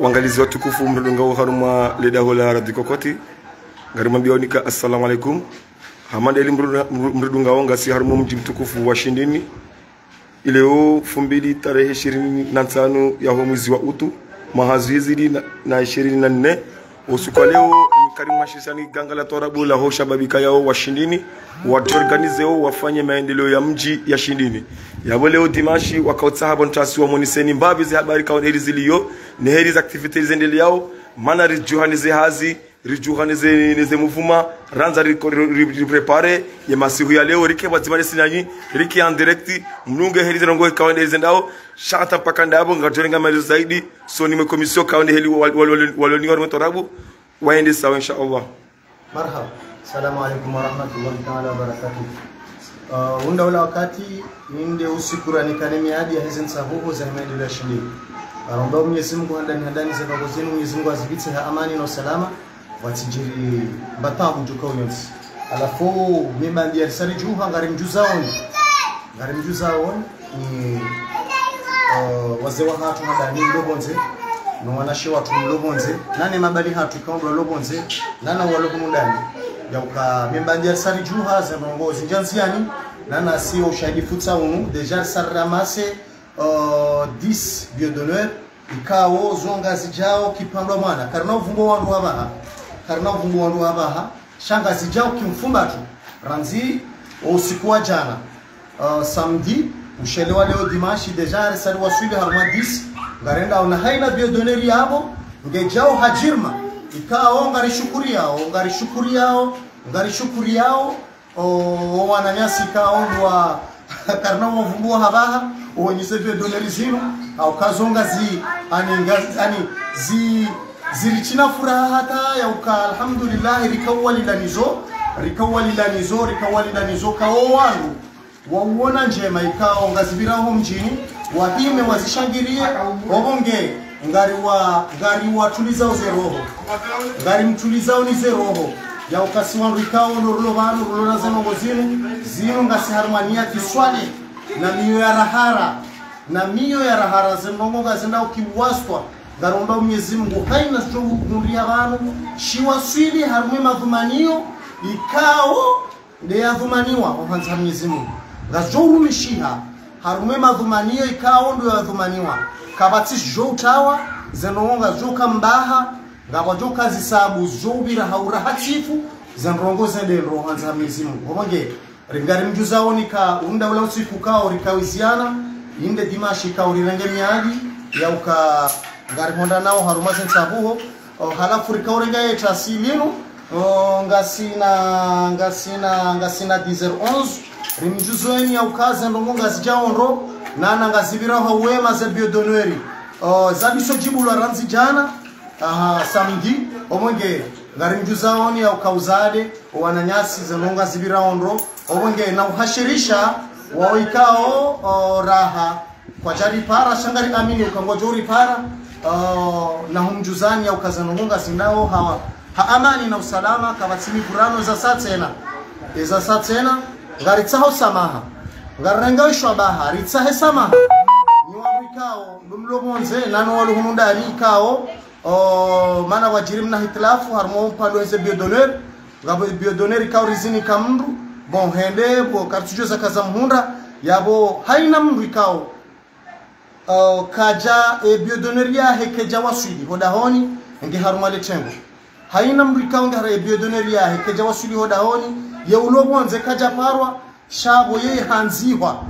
wangalizi watukufu mrudunga haruma ledahola radhi kokoti. Ngarima bionika assalamu alaikum. Hamadeli mrudunga wanga si haruma mji mtukufu wa shindini. Ileo fumbili tarehe ishirini na tano ya mwezi wa utu mahazizi na- na ishirini na nne. Usiku leo karimu mashisani ganga la torabu la hosha babika yao wa shindini watorganizeo wafanye maendeleo ya mji ya shindini yabo leo dimashi wakautsaha ntasi wa moniseni mbabi zi habari kawa heri ziliyo ni heri za aktivite zendele yao mana rijuhanize hazi rijuhanize nize muvuma ranza riprepare ya masihu ya leo rike bazimane sinanyi rike en direct mnunge heri zirongo kawa heri zendao shata mpaka ndabo ngatorenga maelezo zaidi so nime komisio kawa heri waloni wa torabu waende sawa insha Allah Marhaba, assalamu alaikum warahmatullahi taala wabarakatuh. Uh, unda ula wakati ninde usikuranekane miadi ya hizi nsahuhu za maendeleo ula shindi. Aromba Mwenyezi Mungu handani handani za babo zenu Mwenyezi Mungu azibitse ha amani na usalama watijiri mjuka yonsi alafu mibandi ya sari juha ngari mjuzaoni ngari mjuzaoni ni uh, wazee wa hatu hadani mlobonze no wanashe watu mlobonze nane mabali hatu ikaomba lobonze nana walobunudani yauka membandi sari juha za mongozi njanziani nana si ushahidi futsa unu deja sarramase uh, 10 bio d'honneur. Ikawo zonga zijao kipandwa mwana. Karina uvumbo wandu wabaha karina uvumbo wandu wabaha shanga zijao kimfumbatu ranzi usiku wa jana. Uh, samedi ushelewa leo dimashi. Deja resali waswili haruma 10 ngarenda ona haina biodoneri yabo ngejao hajirma. Ikao ngari shukuri yao ngari shukuri yao ngari shukuri yao o wananyasi ikao ndwa karna wavumbua habaha uonyese biodoneri zino au kazonga zi ani ngazi- ani zi zilichina furaha hata yauka alhamdulillah rikawalilanizo rikawalilanizo rikawalilanizo kao wangu. Wauona njema ikao ngaziviraho mjini wahime wazishangirie wabonge. Ngari wa ngari watulizao ze roho. Ngari mtulizao ni ze roho. Ya ukasi wandu ikao norulo vanu rulona zenongo zinu zinu ngasi harmania kiswale na miyo ya rahara. Na miyo ya rahara zenongo ngazenda ukiwaswa ngaronda Mwenyezi Mungu haina zokugundia vanu shiwaswili harumi madhumanio ikao ndeyadhumaniwa ohanza Mwenyezi Mungu. Ngazorumishiha harume madhumanio ikao ndo yadhumaniwa. Kabatsi joutawa zenonga joka mbaha ngakwa joka zisabu zobira haura hatifu zenrongoze dendo hanza mizimu. Mungu omonge ringari mjuzaonika unda ula usiku kao rikawiziana inde dimashi kao rirenge miadi yauka ngari honda nao haruma zensabuho halafu rikaurenga yeta silinu o, ngasina ngasina ngasina 10 rimjuzoeni ya ukaze ndongo ngazijaondo nana ngaziviraho wema ze biodoneri o, zabiso jibu lwa ranzi jana aha samdi omwenge ngarimjuzaoni ya ukauzade wananyasi zenonga ziviraondo omwenge na uhashirisha waoikao uh, raha. Kwa jari para shangari amini ukangojori para uh, na humjuzani ya ukazanongonga zinao hawa. Ha amani na usalama kavatsimi kurano za saa tena. Eza saa tena ngaritsaho samaha. Ngarenga ishwabaha ritsahe samaha. Niwarikao ndumlobonze nano waluhunundani ikao. Uh, mana wajiri mna hitilafu. Harimo mpando weze biodoneur ngabo biodoneur ikao rizini kamndu bon hende bo kartujo za kaza mhunda. Yabo haina mndu ikao. Kaja e biodoneria hekeja waswili hodahoni nge harumale tengo haina mrika nge hara e biodoneria hekeja waswili hodahoni ye ulobonze kaja parwa shabo yeye hanziwa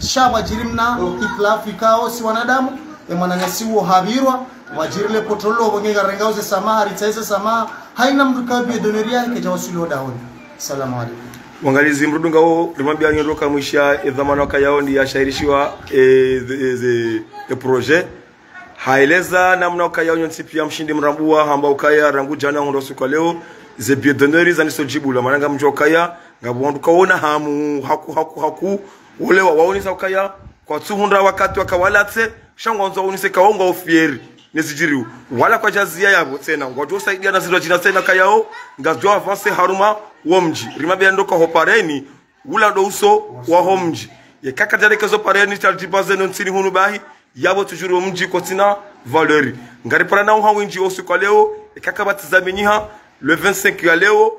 shabo ajirimna itlafu ikao si wanadamu emwananyasiwo mwananyasi wo habirwa. Wajirile potolo bonge garengauze samaha ritsaise samaha haina mrika yahe keja wasuliho hodahoni salamu alaikum. Wangalizi mrudunga wo rimambia nyodoka mwisha edhamana waka yao ndi yashairishiwa e, e, ze, e projet haeleza namna ukaya nyonsi pia mshindi mrambua hamba ukaya rangu jana ngondo siku leo. Ze biedoneri za niso jibu la mananga mjo ukaya. Ngabu wandu kaona hamu haku haku haku. Ule wa waonisa ukaya. Kwa tuhundra wakati wakawalatse shangwanzo waonise ufieri. Ofieri u. Wala kwa jazia yabo tena ngwajo saidia na zilo jina tena kayao ngazjo avance haruma womji. Rimabia ndoka hopareni ula ndo uso wa homji. Ye kaka jare kezo pareni tarjibaze nonsini hunu bahi yabo tujuru mji kotina valeri. Ngari para na uha winji osu kwa leo ikaka minyiha le 25 ya leo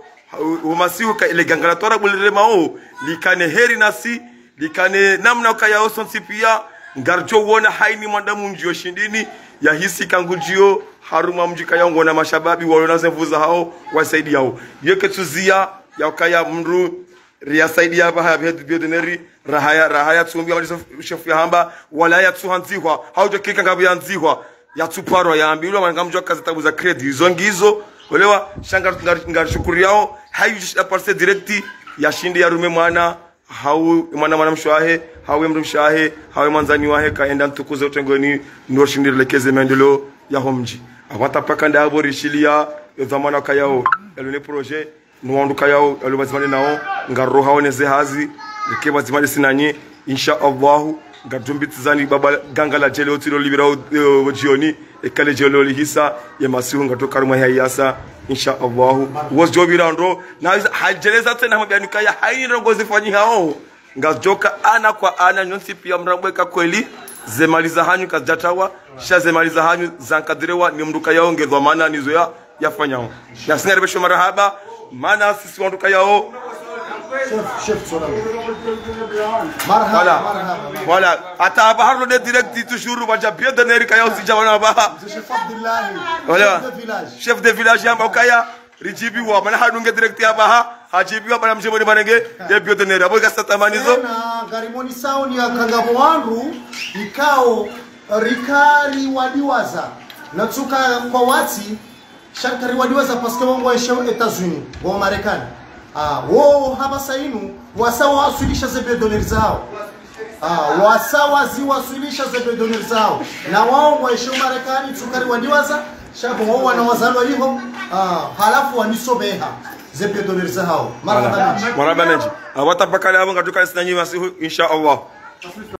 umasihu ka ile gangala tora bulire mao likane heri nasi likane namna kaya osonsi pia ngarjo wona haini mwandamu mjio shindini ya hisi kangujio haruma mji kaya ngona mashababi walona zemvuza hao wasaidi yao. Yeke tuzia ya kaya mru ria hapa haya ba habi hedu rahaya rahaya tsumbi shefu ya hamba wala ya tsuhanzihwa haujo kika ngabu ya nzihwa ya tsuparwa ya ambilwa wangamjwa kazi tabu za credit hizo ngizo olewa shanga ngarishukuri yao hayu ya parse directi ya shindi ya rume mwana hau mwana mwana mshwahe hawe mru mshahe hawe manzani wahe kaenda ntukuze utengoni ndo shindi lekeze maendeleo ya homji awata paka ndabo rishilia zamana kayao elune projet nuwandu yao elo bazimane nao ngarro hao neze hazi leke bazimane sinanye insha Allah ngadumbitizani baba ganga la jele otilo libira uh, jioni ekale jele lihisa ya masihu ngatoka rumwa ya yasa insha Allah was jobira ndo na hajeleza tena mabianuka ya haini rongo zifanyi hao. Ngajoka ana kwa ana nyonsi pia mrabweka kweli zemaliza hanyu kazjatawa sha zemaliza hanyu zankadirewa ni mduka yao ngedwa maana nizo ya yafanyao na singarebesho marahaba maana sisi wanatoka yao. Voilà voilà ata bahar le direct toujours wacha bien donner kaya usija wana ba. Voilà chef de village. Ya mbokaya rijibiwa maana hadunge direct ya baha hajibiwa bana mjemoni banenge de bio donner abo kasa tamanizo na garimoni sound ya kangabo wangu ikao rikari wadiwaza. Natsuka kwa wati shankari wadiwaza paske wangu waishe Etats-Unis wa Marekani. Ah wo hapa sainu wasawa wasulisha zebe dollars zao. Ah wasawa ziwasilisha zebe dollars zao. Na wao waishe Marekani tukari wadiwaza shabo wao wanawazalwa hivyo. Ah halafu wanisobeha zebe dollars zao. Marhaba. Awata pakale abo ngatuka sinanyi masihu insha Allah.